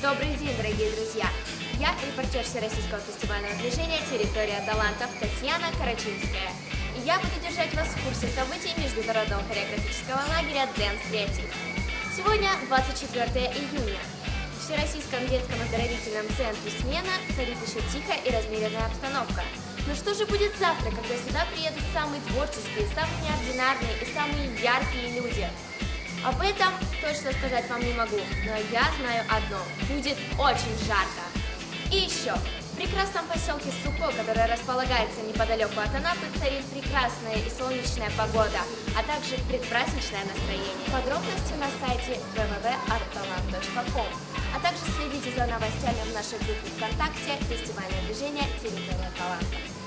Добрый день, дорогие друзья! Я репортер Всероссийского фестивального движения «Территория талантов» Татьяна Карачинская. И я буду держать вас в курсе событий Международного хореографического лагеря Dance Creative. Сегодня 24 июня. В Всероссийском детском оздоровительном центре «Смена» царит еще тихая и размеренная обстановка. Но что же будет завтра, когда сюда приедут самые творческие, самые неординарные и самые яркие? Об этом точно сказать вам не могу, но я знаю одно – будет очень жарко. И еще, в прекрасном поселке Сухо, который располагается неподалеку от Анапы, царит прекрасная и солнечная погода, а также предпраздничное настроение. Подробности на сайте www.arttalant.com, а также следите за новостями в нашей группе ВКонтакте «Фестивальное движение Территория талант».